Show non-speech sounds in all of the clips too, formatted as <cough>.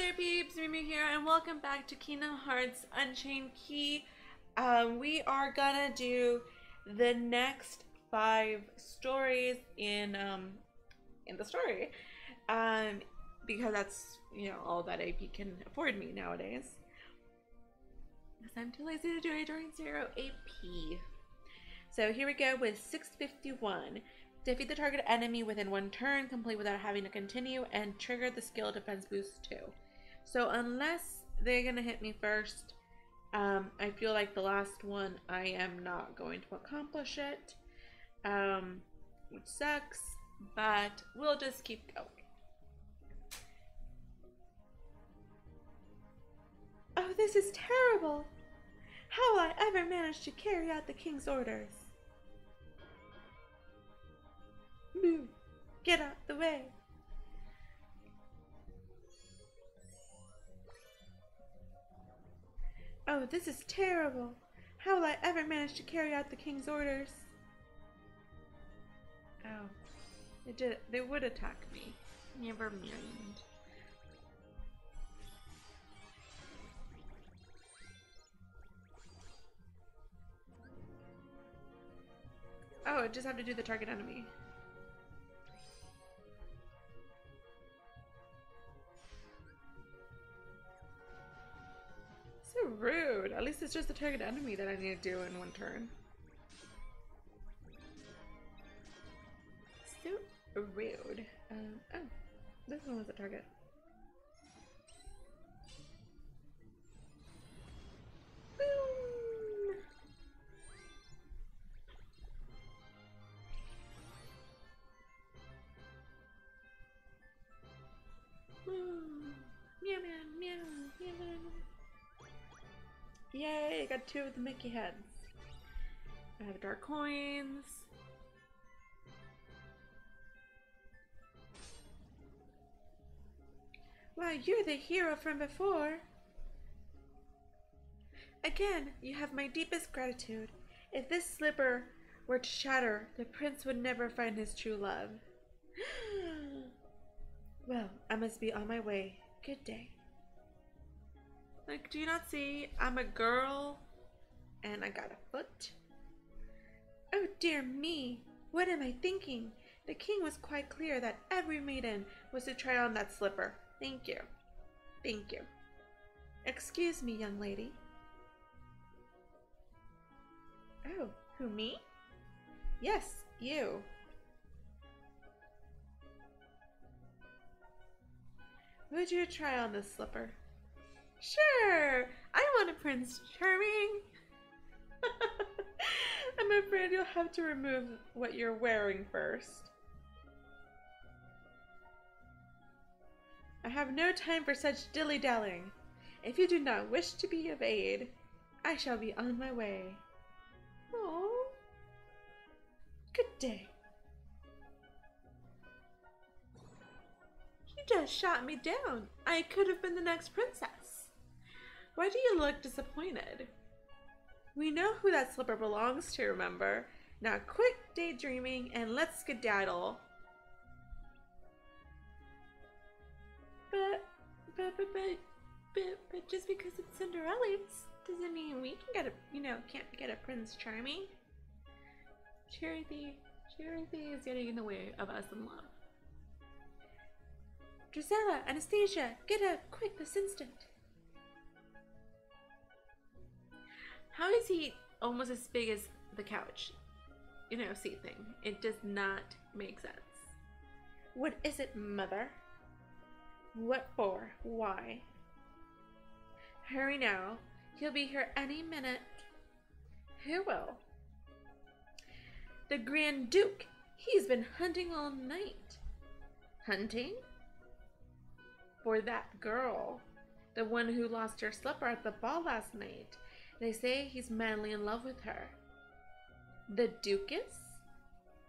there peeps, Mewmew here and welcome back to Kingdom Hearts Unchained Key. Um, we are gonna do the next five stories in um, in the story um, because that's you know all that AP can afford me nowadays. Because I'm too lazy to do it during zero AP. So here we go with 651. Defeat the target enemy within one turn, complete without having to continue, and trigger the skill defense boost too. So unless they're gonna hit me first, um, I feel like the last one I am not going to accomplish it, um, which sucks, but we'll just keep going. Oh, this is terrible! How will I ever manage to carry out the king's orders? Move! Get out the way! Oh, this is terrible! How will I ever manage to carry out the king's orders? Oh, they did. They would attack me. Never mind. Oh, I just have to do the target enemy. Rude. At least it's just the target enemy that I need to do in one turn. So rude. Um, oh, this one was a target. Boom! Meow meow meow meow meow. Yay, I got two of the Mickey heads. I have dark coins. Wow, you're the hero from before. Again, you have my deepest gratitude. If this slipper were to shatter, the prince would never find his true love. <gasps> well, I must be on my way. Good day. Like, do you not see? I'm a girl and I got a foot. Oh dear me, what am I thinking? The king was quite clear that every maiden was to try on that slipper. Thank you. Thank you. Excuse me, young lady. Oh, who, me? Yes, you. Would you try on this slipper? Sure, I want a Prince Charming. <laughs> I'm afraid you'll have to remove what you're wearing first. I have no time for such dilly-dallying. If you do not wish to be of aid, I shall be on my way. Oh, good day. You just shot me down. I could have been the next princess. Why do you look disappointed? We know who that slipper belongs to, remember? Now quit daydreaming and let's skedaddle. But, but, but, but, but, but just because it's Cinderella's doesn't mean we can get a, you know, can't get a Prince Charming. Charity, Charity is getting in the way of us in love. Drizella, Anastasia, get up, quick, this instant. How is he almost as big as the couch? You know, seat thing. It does not make sense. What is it, mother? What for? Why? Hurry now. He'll be here any minute. Who will? The Grand Duke. He's been hunting all night. Hunting? For that girl. The one who lost her slipper at the ball last night. They say he's madly in love with her. The Duchess?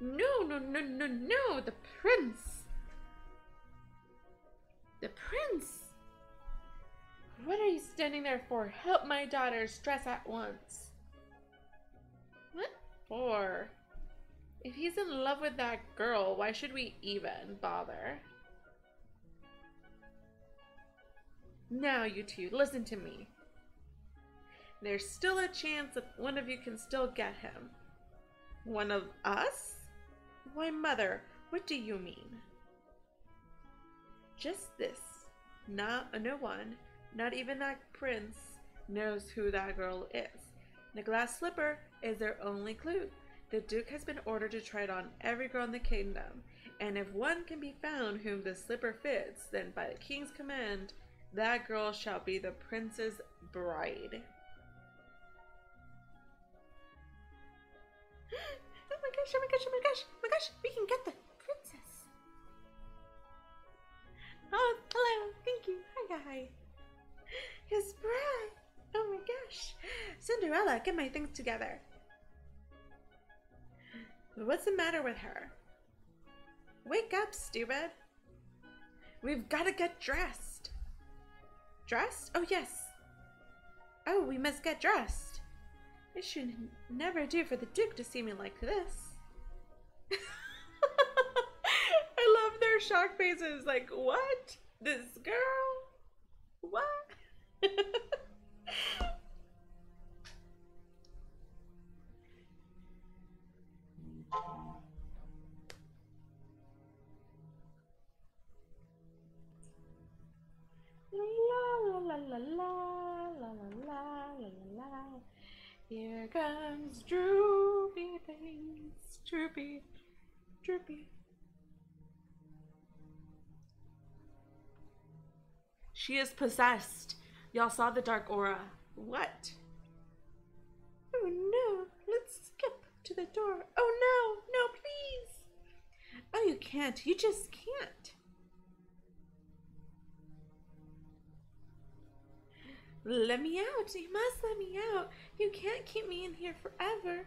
No, no, no, no, no, the Prince. The Prince? What are you standing there for? Help my daughter's dress at once. What for? If he's in love with that girl, why should we even bother? Now, you two, listen to me. There's still a chance that one of you can still get him. One of us? Why, Mother, what do you mean? Just this. Not uh, no one, not even that prince, knows who that girl is. The glass slipper is their only clue. The Duke has been ordered to try it on every girl in the kingdom, and if one can be found whom the slipper fits, then by the king's command, that girl shall be the prince's bride. Oh my gosh, oh my gosh, oh my gosh, oh my gosh, we can get the princess. Oh, hello, thank you. Hi, guy. His bride. Oh my gosh. Cinderella, get my things together. What's the matter with her? Wake up, stupid. We've got to get dressed. Dressed? Oh, yes. Oh, we must get dressed. It should never do for the Duke to see me like this. <laughs> I love their shock faces. Like, what? This girl? What? <laughs> Here comes droopy things, droopy, droopy. She is possessed. Y'all saw the dark aura. What? Oh no, let's skip to the door. Oh no, no, please. Oh, you can't. You just can't. Let me out. You must let me out. You can't keep me in here forever.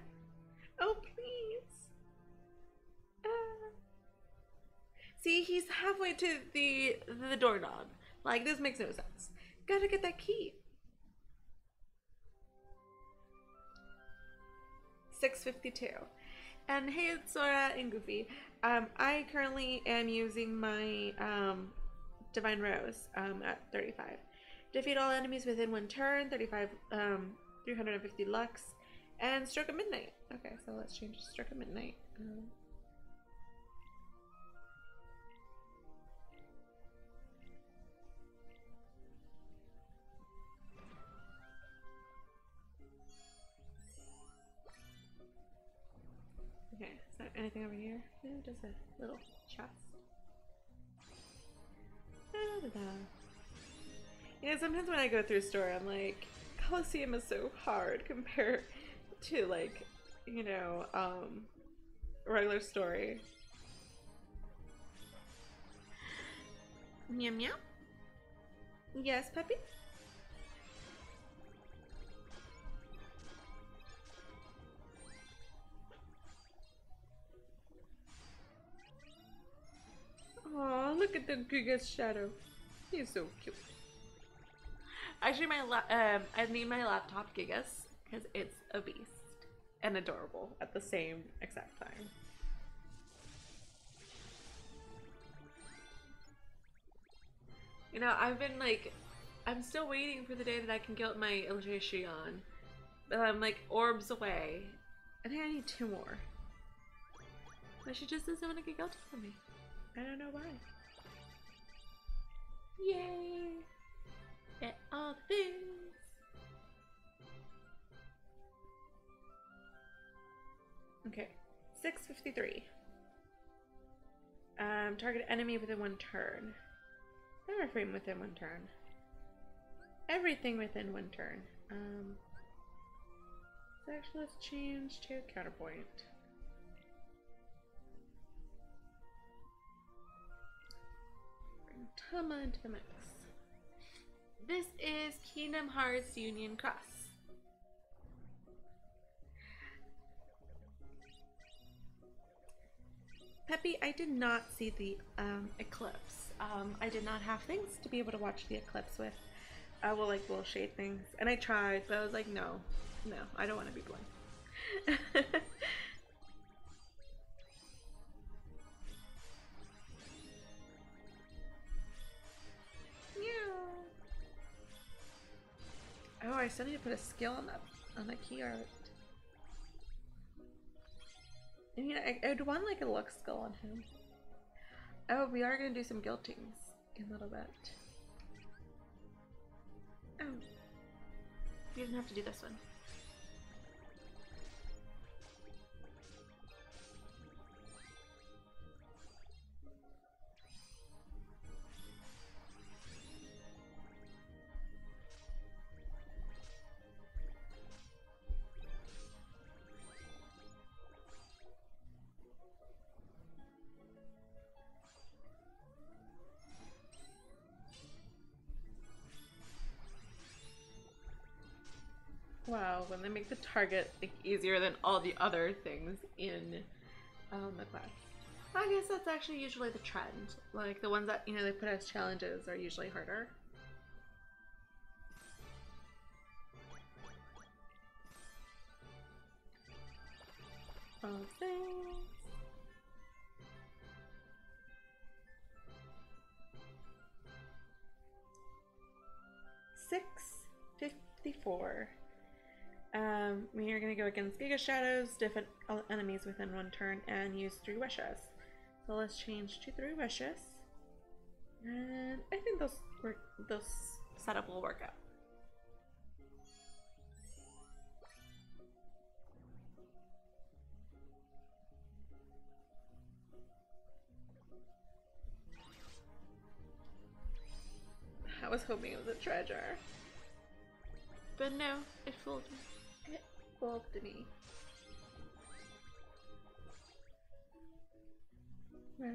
Oh, please. Uh. See, he's halfway to the the doorknob. Like, this makes no sense. Gotta get that key. 652. And hey, it's Sora and Goofy. Um, I currently am using my um, Divine Rose um, at 35. Defeat all enemies within one turn, 35, um, 350 Lux, and Stroke of Midnight. Okay, so let's change to Stroke of Midnight. Um, Okay, is there anything over here? No, just a little chest. Da, da, da. You know, sometimes when I go through a story, I'm like, Coliseum is so hard compared to like, you know, um, regular story. Meow meow. Yes, puppy. Oh, look at the Giga's shadow. He's so cute. Actually, my la- um, I need my laptop Gigas because it's a beast and adorable at the same exact time. You know, I've been like, I'm still waiting for the day that I can get my Illusion. But I'm like orbs away. I think I need two more. But she just doesn't want to get guilty for me. I don't know why. Yay! Get all things! Okay, 653. Um, target enemy within one turn. Never frame within one turn. Everything within one turn. Um, actually, let's change to counterpoint. Bring Tama into the mix. This is Kingdom Hearts Union Cross. Peppy, I did not see the um, eclipse. Um, I did not have things to be able to watch the eclipse with. I will like little shade things. And I tried, but I was like, no, no, I don't want to be blind. <laughs> I need to put a skill on that on the key art. I mean, I, I'd want like a luck skill on him. Oh, we are gonna do some guiltings in a little bit. Oh, you didn't have to do this one. Wow, when they make the target like easier than all the other things in um, the class. I guess that's actually usually the trend. Like the ones that you know they put as challenges are usually harder. All things. Six fifty-four. Um, we are going to go against Giga Shadows, different enemies within one turn, and use three wishes. So let's change to three wishes. And I think those work, those setup will work out. I was hoping it was a treasure. But no, it fooled me me. Uh,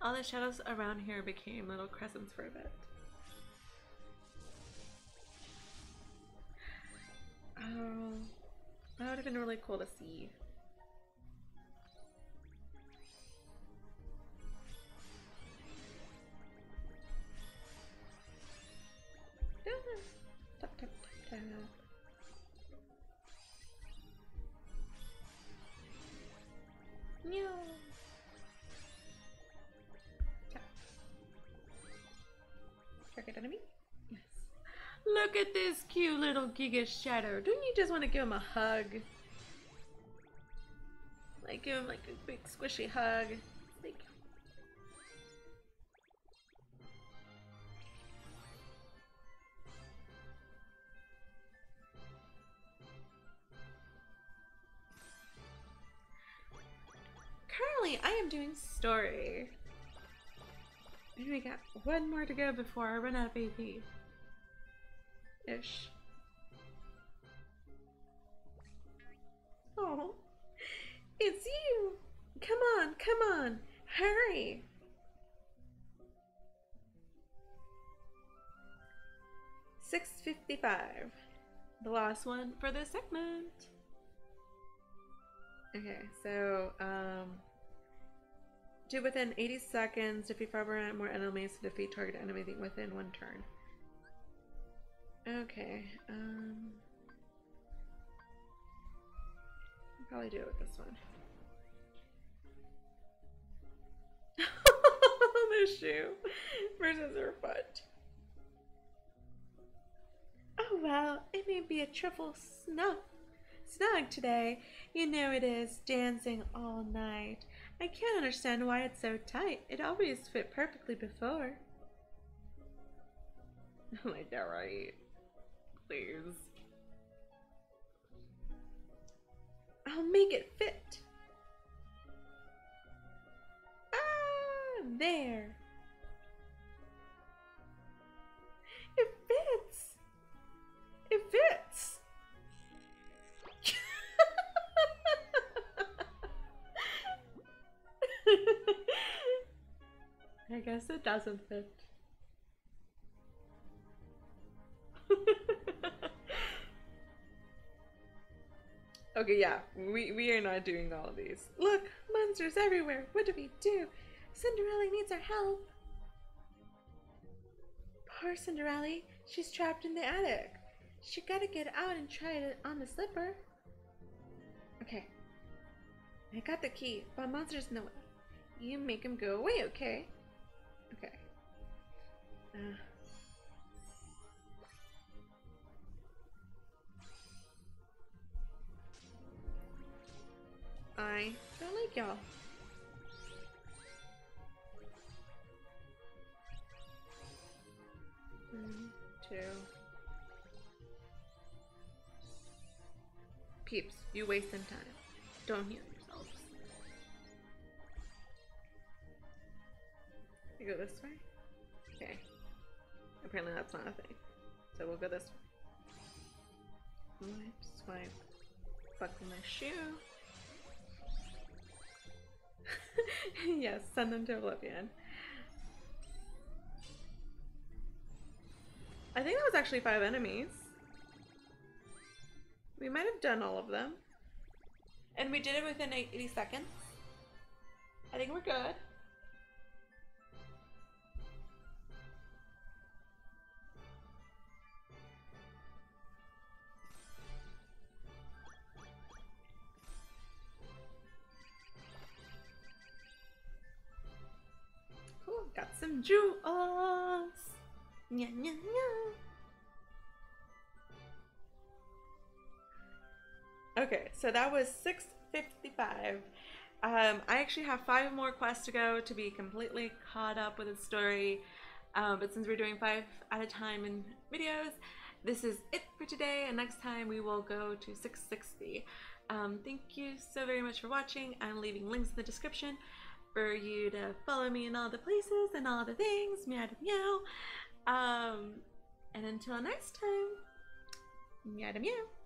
All the shadows around here became little crescents for a bit. Oh, that would have been really cool to see. This cute little Giga Shadow. Don't you just want to give him a hug? Like give him like a big squishy hug. Like Currently, I am doing story. And we got one more to go before I run out of AP. Ish. Oh, it's you! Come on, come on, hurry! Six fifty-five. The last one for this segment. Okay, so um do within 80 seconds, defeat five or more enemies to defeat target enemy within one turn. Okay, um... I'll probably do it with this one. <laughs> the shoe versus her foot. Oh well, it may be a triple snug, snug today. You know it is, dancing all night. I can't understand why it's so tight. It always fit perfectly before. <laughs> like that right? Please. I'll make it fit. Ah, there. It fits. It fits. <laughs> I guess it doesn't fit. Okay, yeah, we, we are not doing all of these. Look, monsters everywhere. What do we do? Cinderella needs our help. Poor Cinderella. She's trapped in the attic. She gotta get out and try it on the slipper. Okay. I got the key, but monsters know it. You make him go away, okay? Okay. Uh. I don't like y'all. One, two. Peeps, you wasting time. Don't heal yourselves. You go this way? Okay. Apparently that's not a thing. So we'll go this way. Swipe, swipe. Buckle my shoe. <laughs> yes, send them to Oblivion. I think that was actually five enemies. We might have done all of them. And we did it within 80 seconds. I think we're good. Nya, nya, nya. Okay, so that was 655. Um, I actually have five more quests to go to be completely caught up with the story. Um, but since we're doing five at a time in videos, this is it for today. And next time we will go to 660. Um, thank you so very much for watching. I'm leaving links in the description for you to follow me in all the places and all the things. Meow meow. Um, and until next time, meow meow.